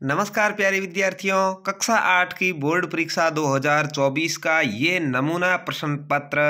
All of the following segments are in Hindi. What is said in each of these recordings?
नमस्कार प्यारे विद्यार्थियों, कक्षा आठ की बोर्ड परीक्षा 2024 का ये नमूना प्रश्न पत्र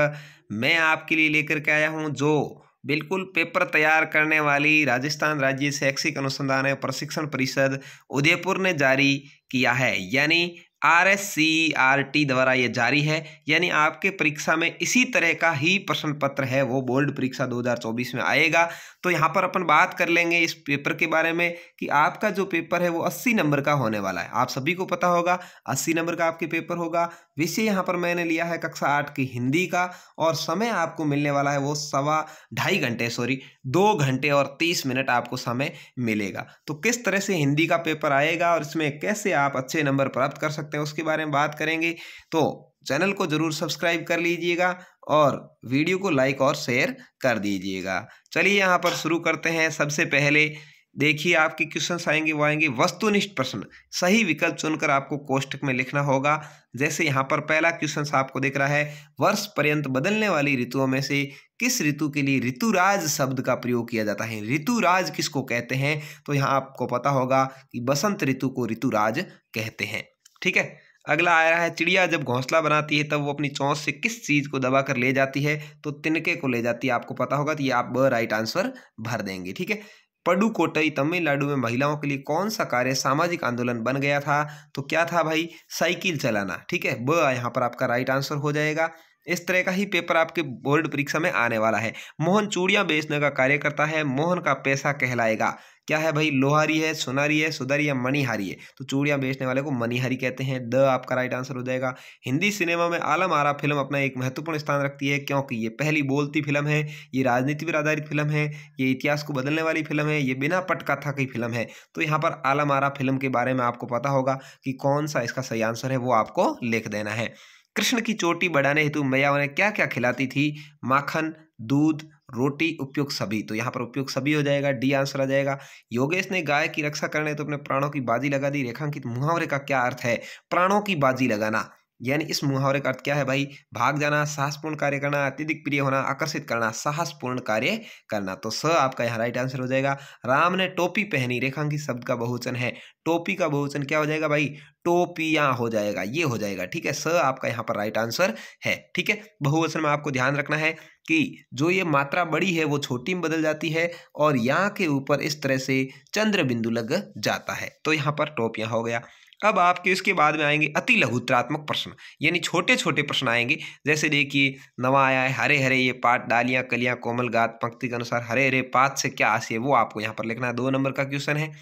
मैं आपके लिए लेकर के आया हूँ, जो बिल्कुल पेपर तैयार करने वाली राजस्थान राज्य शैक्षिक अनुसंधान एवं प्रशिक्षण परिषद उदयपुर ने जारी किया है। यानी R S C R T द्वारा ये जारी है, यानी आपके परीक्षा में इसी तरह का ही प्रश्न पत्र है, वो बोर्ड परीक्षा 2024 में आएगा। तो यहाँ पर अपन बात कर लेंगे इस पेपर के बारे में कि आपका जो पेपर है वो 80 नंबर का होने वाला है। आप सभी को पता होगा 80 नंबर का आपके पेपर होगा। विषय यहाँ पर मैंने लिया है कक्षा आठ की हिंदी का और समय आपको मिलने वाला है वो सवा ढाई घंटे, सॉरी, दो घंटे और तीस मिनट आपको समय मिलेगा। तो किस तरह से हिंदी का पेपर आएगा और इसमें कैसे आप अच्छे नंबर प्राप्त कर सकते हैं, उसके बारे में बात करेंगे। तो चैनल को ज़रूर सब्सक्राइब कर लीजिएगा और वीडियो को लाइक और शेयर कर दीजिएगा। चलिए यहाँ पर शुरू करते हैं। सबसे पहले देखिए आपके क्वेश्चन आएँगे, वो आएँगे वस्तुनिष्ठ प्रश्न। सही विकल्प चुनकर आपको कोष्टक में लिखना होगा। जैसे यहाँ पर पहला क्वेश्चन आपको दिख रहा है, वर्ष पर्यंत बदलने वाली ऋतुओं में से किस ऋतु के लिए ऋतुराज शब्द का प्रयोग किया जाता है? ऋतुराज किसको कहते हैं? तो यहाँ आपको पता होगा कि बसंत ऋतु को ऋतुराज कहते हैं। ठीक है? अगला आ रहा है, चिड़िया जब घोंसला बनाती है, तब वो अपनी चौंस से किस चीज़ को दबा कर ले जाती है? तो तिनके को ले जाती है। आपको पता होगा तो ये आप ब राइट आंसर भर देंगे, ठीक है? पडुकोटई, तमिलनाडु में महिलाओं के लिए कौन सा कार्य सामाजिक आंदोलन बन गया था? तो क्या था भाई? साइकिल चलाना, ठीक है? ब यहाँ पर आपका राइट आंसर हो जाएगा। इस तरह का ही पेपर आपके बोर्ड परीक्षा में आने वाला है। मोहन चूड़ियाँ बेचने का कार्य करता है, मोहन का पैसा कहलाएगा। क्या है भाई, लोहारी है, सोनारी है, सुधारी या मणिहारी है? तो चूड़ियाँ बेचने वाले को मणिहारी कहते हैं। द आपका राइट आंसर हो जाएगा। हिंदी सिनेमा में आलम आरा फ़िल्म अपना एक महत्वपूर्ण स्थान रखती है, क्योंकि ये पहली बोलती फ़िल्म है, ये राजनीति पर आधारित फ़िल्म है, ये इतिहास को बदलने वाली फ़िल्म है, ये बिना पटकथा की फ़िल्म है। तो यहाँ पर आलम आरा फ़िल्म के बारे में आपको पता होगा कि कौन सा इसका सही आंसर है, वो आपको लिख देना है। कृष्ण की चोटी बढ़ाने हेतु मैया उन्हें क्या क्या खिलाती थी? माखन, दूध, रोटी, उपयोग सभी। तो यहाँ पर उपयोग सभी हो जाएगा, डी आंसर आ जाएगा। योगेश ने गाय की रक्षा करने तो अपने प्राणों की बाजी लगा दी। रेखांकित मुहावरे का क्या अर्थ है? प्राणों की बाजी लगाना। यानी इस मुहावरे का अर्थ क्या है भाई? भाग जाना, साहसपूर्ण कार्य करना, अत्यधिक प्रिय होना, आकर्षित करना, साहसपूर्ण कार्य करना। तो स आपका यहाँ राइट आंसर हो जाएगा। राम ने टोपी पहनी, रेखांकित शब्द का बहुवचन है। टोपी का बहुवचन क्या हो जाएगा भाई? टोपियाँ हो जाएगा, ये हो जाएगा, ठीक है? स आपका यहाँ पर राइट आंसर है, ठीक है? बहुवचन में आपको ध्यान रखना है कि जो ये मात्रा बड़ी है, वो छोटी में बदल जाती है और यहाँ के ऊपर इस तरह से चंद्र बिंदु लग जाता है। तो यहाँ पर टोपियाँ हो गया। अब आपके इसके बाद में आएँगे? अति लघुत्रात्मक प्रश्न। यानी छोटे छोटे प्रश्न आएँगे। जैसे देखिए, नवा आया है हरे हरे ये पाठ, डालियाँ, कलियाँ, कोमल गात, पंक्ति के अनुसार हरे हरे पात से क्या आशय वो आपको यहाँ पर लिखना है। दो नंबर का क्वेश्चन है।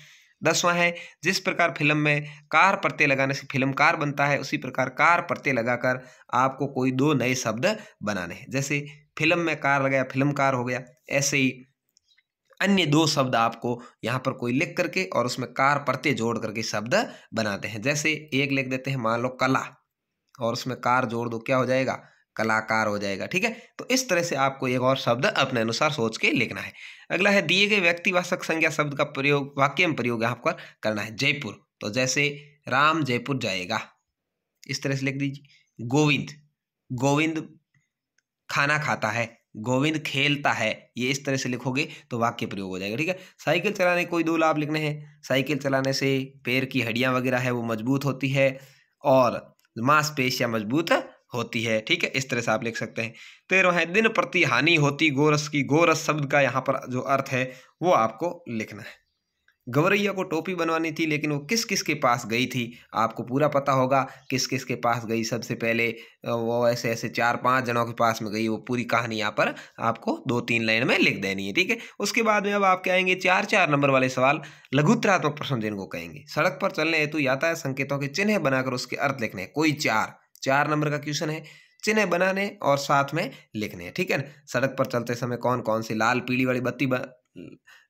दसवां है, जिस प्रकार फ़िल्म में कार प्रत्यय लगाने से फ़िल्म कार बनता है, उसी प्रकार कार प्रत्यय लगाकर आपको कोई दो नए शब्द बनाने हैं। जैसे, फ़िल्म में कार लगाया फ़िल्म कार हो गया, ऐसे ही अन्य दो शब्द आपको यहाँ पर कोई लिख करके और उसमें कार प्रत्यय जोड़ करके शब्द बनाते हैं। जैसे एक लिख देते हैं, मान लो कला, और उसमें कार जोड़ दो, क्या हो जाएगा? कलाकार हो जाएगा, ठीक है? तो इस तरह से आपको एक और शब्द अपने अनुसार सोच के लिखना है। अगला है, दिए गए व्यक्तिवाचक संज्ञा शब्द का प्रयोग, वाक्य में प्रयोग यहाँ पर करना है। जयपुर तो जैसे राम जयपुर जाएगा, इस तरह से लिख दीजिए। गोविंद गोविंद खाना खाता है। गोविंद खेलता है, ये इस तरह से लिखोगे तो वाक्य प्रयोग हो जाएगा, ठीक है? साइकिल चलाने कोई दो लाभ लिखने हैं। साइकिल चलाने से पैर की हड्डियाँ वगैरह है, वो मज़बूत होती है और मांसपेशियाँ मज़बूत होती है, ठीक है? इस तरह से आप लिख सकते हैं। तेरह है, दिन प्रति हानि होती, गोरस की, गोरस शब्द का यहाँ पर जो अर्थ है, वो आपको लिखना है। गवरैया को टोपी बनवानी थी, लेकिन वो किस किस के पास गई थी, आपको पूरा पता होगा किस किस के पास गई। सबसे पहले वो ऐसे ऐसे चार पाँच जनों के पास में गई, वो पूरी कहानी यहाँ पर आपको दो तीन लाइन में लिख देनी है, ठीक है? उसके बाद में अब आपके आएँगे चार चार नंबर वाले सवाल, लघुत्रात्मक प्रश्न जिनको कहेंगे। सड़क पर चलने हेतु यातायात संकेतों के चिन्ह बनाकर उसके अर्थ लिखने कोई चार चार नंबर का क्वेश्चन है, चिन्ह बनाने और साथ में लिखने ठीक है ना? सड़क पर चलते समय कौन कौन सी लाल, पीली वाली बत्ती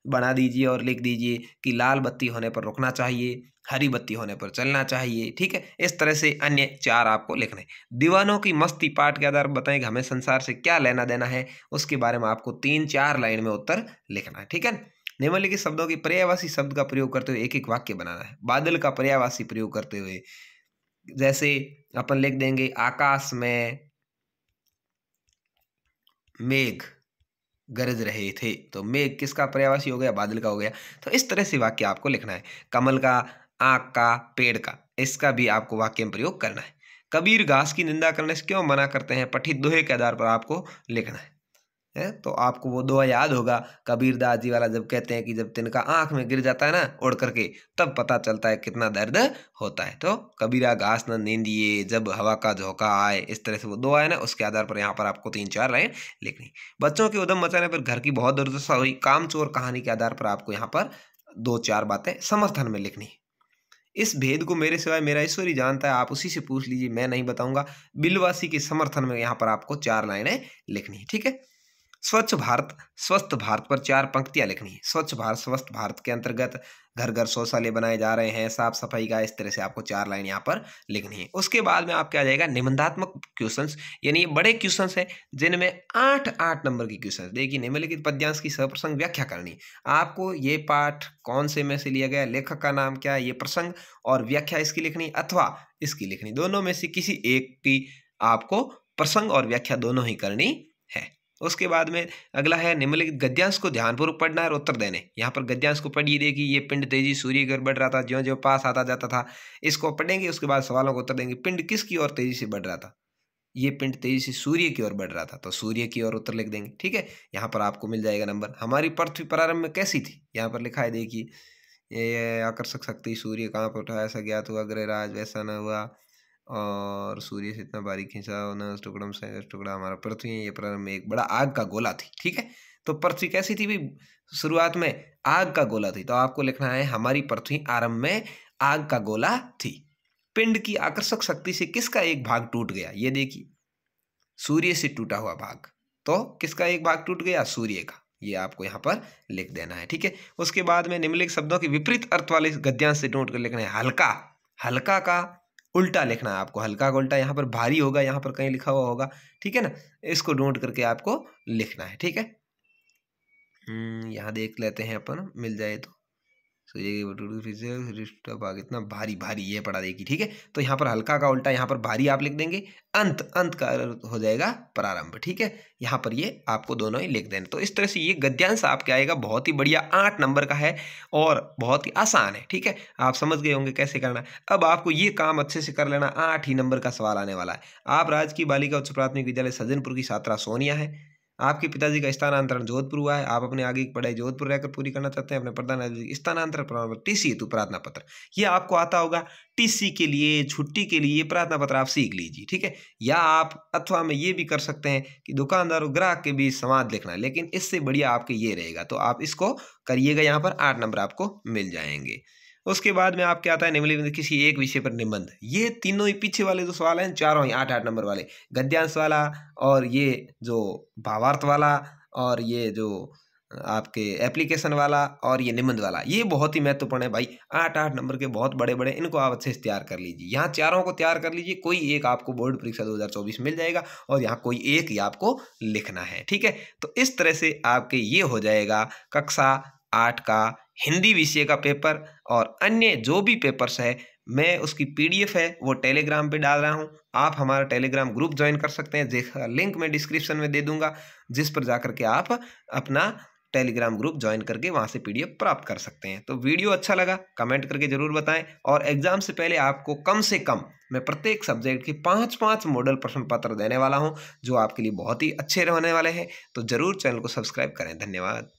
बना दीजिए और लिख दीजिए कि लाल बत्ती होने पर रुकना चाहिए, हरी बत्ती होने पर चलना चाहिए, ठीक है? इस तरह से अन्य चार आपको लिखने दीवानों की मस्ती पाठ के आधार पर बताएँ कि हमें संसार से क्या लेना देना है, उसके बारे में आपको तीन चार लाइन में उत्तर लिखना है, ठीक है? निम्नलिखित शब्दों की पर्यायवासी शब्द का प्रयोग करते हुए एक एक वाक्य बनाना है। बादल का पर्यायवासी प्रयोग करते हुए जैसे अपन लिख देंगे, आकाश में मेघ। गरज रहे थे। तो मेघ किसका पर्यावासी हो गया? बादल का हो गया। तो इस तरह से वाक्य आपको लिखना है। कमल का आँख का, पेड़ का, इसका भी आपको वाक्य में प्रयोग करना है। कबीर घास की निंदा करने से क्यों मना करते हैं? पठित दोहे के आधार पर आपको लिखना है। है? तो आपको वो दुआ याद होगा। कबीर दास जी वाला जब कहते हैं कि जब तिनका आँख में गिर जाता है ना उड़ करके, तब पता चलता है कितना दर्द होता है। तो कबीरा घास न नींदिए, जब हवा का झोंका आए, इस तरह से वो दुआ है ना, उसके आधार पर यहाँ पर आपको तीन चार लाइन लिखनी। बच्चों के उदम मचाने पर घर की बहुत दुर्दशा हुई। काम चोर कहानी के आधार पर आपको यहाँ पर दो चार बातें समर्थन में लिखनी। इस भेद को मेरे सिवाय मेरा ईश्वरी जानता है, आप उसी से पूछ लीजिए, मैं नहीं बताऊँगा। बिलवासी के समर्थन में यहाँ पर आपको चार लाइनें लिखनी है, ठीक है? स्वच्छ भारत, स्वस्थ भारत पर चार पंक्तियाँ लिखनी है। स्वच्छ भारत, स्वस्थ भारत के अंतर्गत घर घर शौचालय बनाए जा रहे हैं। साफ़ सफ़ाई का इस तरह से आपको चार लाइन यहाँ पर लिखनी है। उसके बाद में आपके आ जाएगा निबंधात्मक क्वेश्चंस, यानी बड़े क्वेश्चंस हैं, जिनमें आठ आठ नंबर की क्वेश्चन देखिए, निम्नलिखित पद्यांश की सप्रसंग व्याख्या करनी आपको ये पाठ कौन से में से लिया गया, लेखक का नाम क्या है, ये प्रसंग और व्याख्या इसकी लिखनी अथवा इसकी लिखनी दोनों में से किसी एक की आपको प्रसंग और व्याख्या दोनों ही करनी उसके बाद में अगला है, निम्नलिखित, गद्यांश को ध्यानपूर्वक पढ़ना है और उत्तर देने। यहाँ पर गद्यांश को पढ़िए, देखिए, ये पिंड तेज़ी, सूर्य की ओर बढ़ रहा था ज्यो ज्यो पास आता जाता था, इसको पढ़ेंगे, उसके बाद सवालों को उत्तर देंगे, पिंड किसकी ओर तेज़ी से बढ़ रहा था? ये पिंड तेज़ी से सूर्य की ओर बढ़ रहा था तो सूर्य की ओर उत्तर लिख देंगे, ठीक है? यहाँ पर आपको मिल जाएगा नंबर। हमारी पृथ्वी प्रारंभ में कैसी थी? यहाँ पर लिखा है, देखिए, ये आकर्षक शक्ति, सूर्य कहाँ पर उठाया, ऐसा ज्ञात हुआ ग्रहराज वैसा न हुआ। और सूर्य से इतना बारीक खींचा न टुकड़म से टुकड़ा हमारा पृथ्वी है, ये प्रारंभ में एक बड़ा आग का गोला थी, ठीक है? तो पृथ्वी कैसी थी भाई शुरुआत में आग का गोला थी। तो आपको लिखना है, हमारी पृथ्वी आरंभ में आग का गोला थी। पिंड की आकर्षक शक्ति से किसका एक भाग टूट गया? ये देखिए, सूर्य से टूटा हुआ भाग। तो किसका एक भाग टूट गया? सूर्य का। ये आपको यहाँ पर लिख देना है, ठीक है? उसके बाद में निम्नलिखित शब्दों के विपरीत अर्थ वाले गद्यांश से नोट कर लिखना है, हल्का। हल्का का उल्टा लिखना है आपको हल्का का उल्टा यहाँ पर भारी होगा यहाँ पर कहीं लिखा हुआ होगा ठीक है ना? इसको नोट करके आपको लिखना है ठीक है? हम्म, यहाँ देख लेते हैं अपन मिल जाए तो। भाग इतना भारी भारी ये पढ़ा देगी, ठीक है? तो यहाँ पर हल्का का उल्टा, यहाँ पर भारी आप लिख देंगे, अंत अंत का हो जाएगा प्रारंभ, ठीक है? यहाँ पर ये आपको दोनों ही लिख देना। तो इस तरह से ये गद्यांश आपके आएगा, बहुत ही बढ़िया आठ नंबर का है और बहुत ही आसान है, ठीक है? आप समझ गए होंगे कैसे करना अब आपको ये काम अच्छे से कर लेना, आठ ही नंबर का सवाल आने वाला है। आप राजकीय बालिका उच्च प्राथमिक विद्यालय सज्जनपुर की छात्रा सोनिया है। आपके पिताजी का स्थानांतरण जोधपुर हुआ है। आप अपने आगे की पढ़ाई जोधपुर रहकर पूरी करना चाहते हैं, अपने प्रधान स्थानांतरण, प्रमाण पत्र, टीसी हेतु प्रार्थना पत्र। ये आपको आता होगा। टीसी के लिए, छुट्टी के लिए प्रार्थना पत्र आप सीख लीजिए, ठीक है? या आप अथवा में ये भी कर सकते हैं कि दुकानदार और ग्राहक के बीच संवाद लिखना, लेकिन इससे बढ़िया आपके ये रहेगा। तो आप इसको करिएगा, यहाँ पर आठ नंबर आपको मिल जाएँगे। उसके बाद में आपके आता है निम्नलिखित किसी एक विषय पर निबंध। ये तीनों ही पीछे वाले जो सवाल हैं, चारों ही आठ आठ नंबर वाले। गद्यांश वाला और ये जो भावार्थ वाला और ये जो आपके एप्लीकेशन वाला और ये निबंध वाला, ये बहुत ही महत्वपूर्ण है भाई। आठ आठ नंबर के बहुत बड़े बड़े इनको आप अच्छे से तैयार कर लीजिए। यहाँ चारों को तैयार कर लीजिए, कोई एक आपको बोर्ड परीक्षा 2024 मिल जाएगा और यहाँ कोई एक ही आपको लिखना है, ठीक है? तो इस तरह से आपके ये हो जाएगा कक्षा आठ का, हिंदी विषय का पेपर और अन्य जो भी पेपर्स है, मैं उसकी पीडीएफ है, वो टेलीग्राम पे डाल रहा हूँ। आप हमारा टेलीग्राम ग्रुप ज्वाइन कर सकते हैं, जिसका लिंक मैं डिस्क्रिप्शन में दे दूँगा, जिस पर जाकर के आप अपना टेलीग्राम ग्रुप ज्वाइन करके वहाँ से पीडीएफ प्राप्त कर सकते हैं। तो वीडियो अच्छा लगा, कमेंट करके ज़रूर बताएँ और एग्ज़ाम से पहले आपको कम से कम मैं प्रत्येक सब्जेक्ट के पाँच पाँच मॉडल प्रश्न पत्र देने वाला हूँ, जो आपके लिए बहुत ही अच्छे रहने वाले हैं। तो ज़रूर चैनल को सब्सक्राइब करें, धन्यवाद।